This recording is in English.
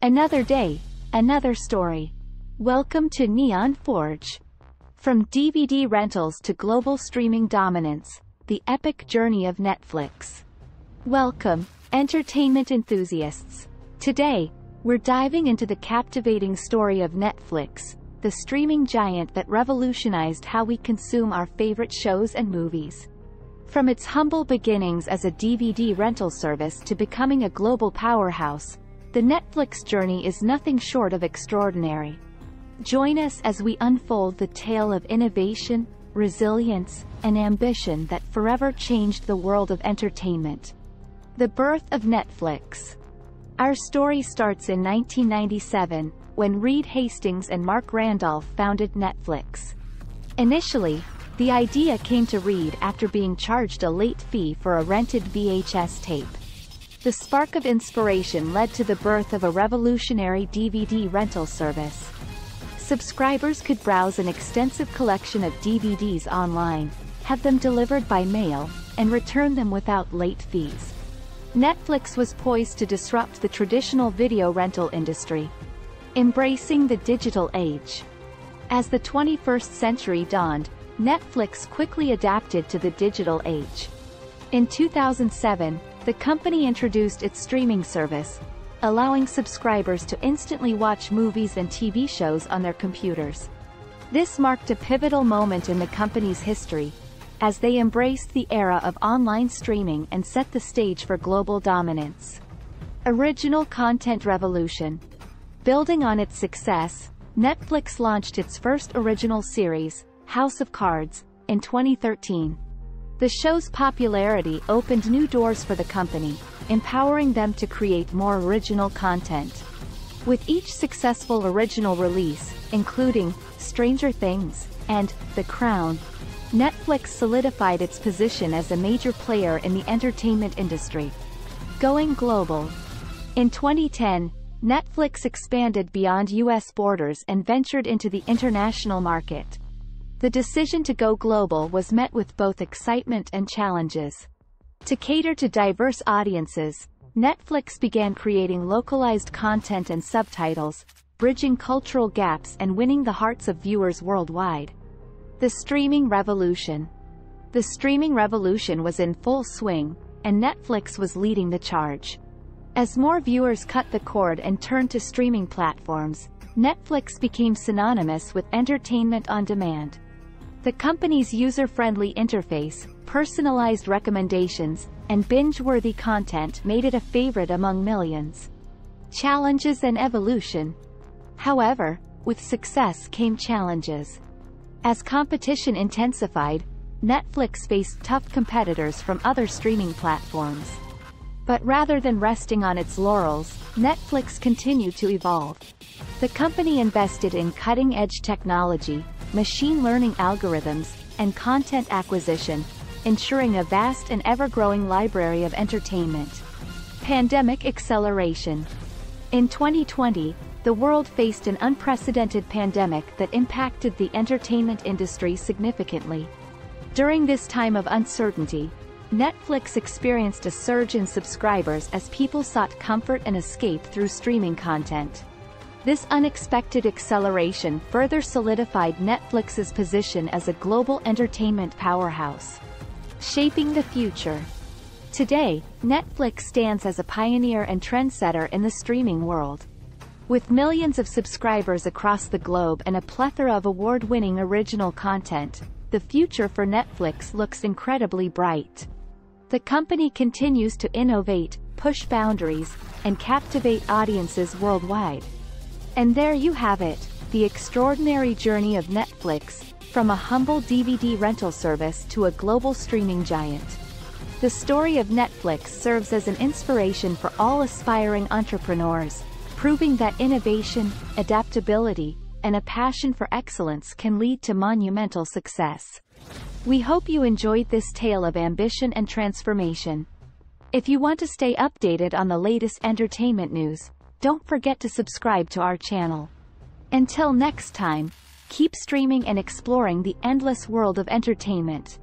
Another day, another story. Welcome to Neon Forge. From DVD rentals to global streaming dominance, the epic journey of Netflix. Welcome, entertainment enthusiasts. Today, we're diving into the captivating story of Netflix, the streaming giant that revolutionized how we consume our favorite shows and movies. From its humble beginnings as a DVD rental service to becoming a global powerhouse, the Netflix journey is nothing short of extraordinary. Join us as we unfold the tale of innovation, resilience, and ambition that forever changed the world of entertainment. The birth of Netflix. Our story starts in 1997, when Reed Hastings and Marc Randolph founded Netflix. Initially, the idea came to Reed after being charged a late fee for a rented VHS tape. The spark of inspiration led to the birth of a revolutionary DVD rental service. Subscribers could browse an extensive collection of DVDs online, have them delivered by mail, and return them without late fees. Netflix was poised to disrupt the traditional video rental industry. Embracing the digital age. As the 21st century dawned, Netflix quickly adapted to the digital age. In 2007, the company introduced its streaming service, allowing subscribers to instantly watch movies and TV shows on their computers. This marked a pivotal moment in the company's history, as they embraced the era of online streaming and set the stage for global dominance. Original Content Revolution Building on its success, Netflix launched its first original series, House of Cards, in 2013. The show's popularity opened new doors for the company, empowering them to create more original content. With each successful original release, including Stranger Things and The Crown, Netflix solidified its position as a major player in the entertainment industry. Going global. In 2010, Netflix expanded beyond U.S. borders and ventured into the international market. The decision to go global was met with both excitement and challenges. To cater to diverse audiences, Netflix began creating localized content and subtitles, bridging cultural gaps and winning the hearts of viewers worldwide. The streaming revolution. The streaming revolution was in full swing, and Netflix was leading the charge. As more viewers cut the cord and turned to streaming platforms, Netflix became synonymous with entertainment on demand. The company's user-friendly interface, personalized recommendations, and binge-worthy content made it a favorite among millions. Challenges and evolution. However, with success came challenges. As competition intensified, Netflix faced tough competitors from other streaming platforms. But rather than resting on its laurels, Netflix continued to evolve. The company invested in cutting-edge technology, machine learning algorithms, and content acquisition, ensuring a vast and ever-growing library of entertainment. Pandemic acceleration. In 2020, the world faced an unprecedented pandemic that impacted the entertainment industry significantly. During this time of uncertainty, Netflix experienced a surge in subscribers as people sought comfort and escape through streaming content. This unexpected acceleration further solidified Netflix's position as a global entertainment powerhouse. Shaping the future. Today, Netflix stands as a pioneer and trendsetter in the streaming world. With millions of subscribers across the globe and a plethora of award-winning original content, the future for Netflix looks incredibly bright. The company continues to innovate, push boundaries, and captivate audiences worldwide. And there you have it, the extraordinary journey of Netflix, from a humble DVD rental service to a global streaming giant. The story of Netflix serves as an inspiration for all aspiring entrepreneurs, proving that innovation, adaptability, and a passion for excellence can lead to monumental success. We hope you enjoyed this tale of ambition and transformation. If you want to stay updated on the latest entertainment news, don't forget to subscribe to our channel. Until next time, keep streaming and exploring the endless world of entertainment.